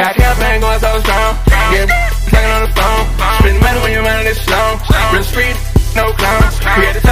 Got campaign going so strong. Yeah, talking on the phone. Spend money when your mind this slow. Real street, no clowns. We had to